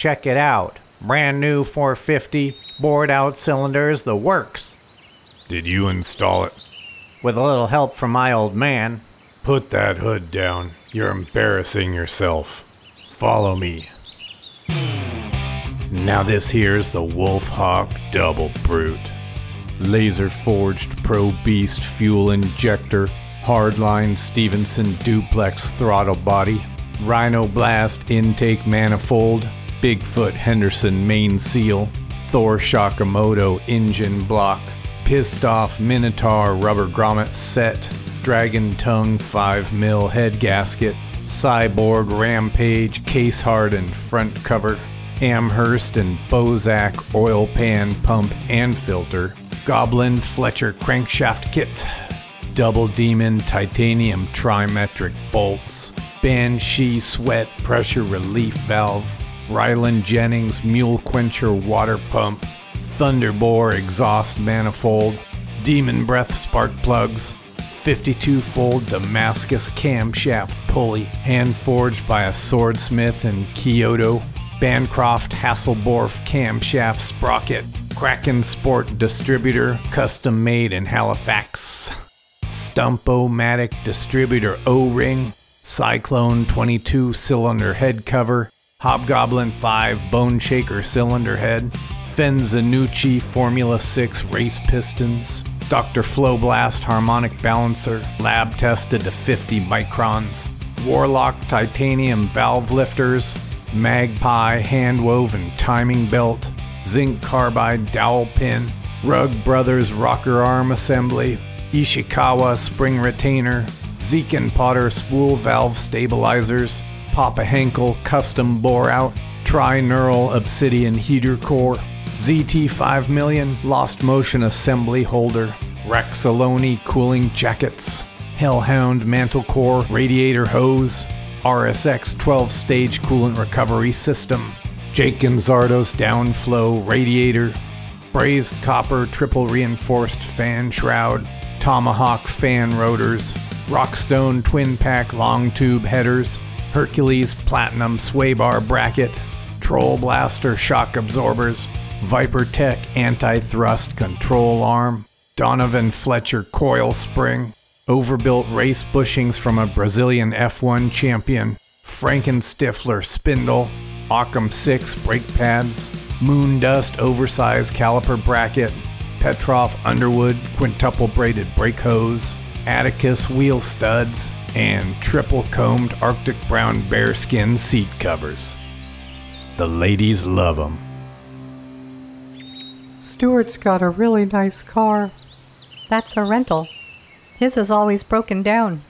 Check it out. Brand new 450, bored out cylinders, the works. Did you install it? With a little help from my old man. Put that hood down. You're embarrassing yourself. Follow me. Now this here's the Wolf Hawk Double Brute. Laser forged Pro Beast fuel injector, hardline Stevenson duplex throttle body, Rhinoblast intake manifold, Bigfoot Henderson main seal, Thor Shockamoto engine block, pissed off Minotaur rubber grommet set, Dragon Tongue 5 mil head gasket, Cyborg Rampage case hardened front cover, Amherst and Bozak oil pan pump and filter, Goblin Fletcher crankshaft kit, Double Demon titanium trimetric bolts, Banshee sweat pressure relief valve, Ryland Jennings mule quencher water pump, Thunderboar exhaust manifold, Demon Breath spark plugs, 52 fold Damascus camshaft pulley, hand forged by a swordsmith in Kyoto, Bancroft Hassleborf camshaft sprocket, Krackensport distributor, custom made in Halifax, Stump-O-Matic distributor O ring, Cyclone 22 cylinder head cover, Hobgoblin 5 Boneshaker cylinder head, Fenzonucci Formula 6 race pistons, Dr. Flowblast harmonic balancer, lab tested to 50 microns, Warlock titanium valve lifters, Magpie hand woven timing belt, zinc carbide dowel pin, Rugg Brothers rocker arm assembly, Ishikawa spring retainer, Zeke and Potter spool valve stabilizers, Pappa Henkle custom bore out, tri-neural obsidian heater core, ZT5 million lost motion assembly holder, Rexaloni cooling jackets, Hellhound mantle core radiator hose, RSX 12 stage coolant recovery system, Jake Gonzardo's downflow radiator, brazed copper triple reinforced fan shroud, Tomahawk fan rotors, Rockstone twin pack long tube headers, Hercules platinum sway bar bracket, Troll Blaster shock absorbers, Viper Tech anti thrust control arm, Donovan Fletcher coil spring, overbuilt race bushings from a Brazilian F1 champion, Franken Stifler spindle, Occam 6 brake pads, Moon Dust oversized caliper bracket, Petrov Underwood quintuple braided brake hose, Atticus wheel studs, and triple combed Arctic brown bearskin seat covers. The ladies love 'em. Stuart's got a really nice car. That's a rental. His is always broken down.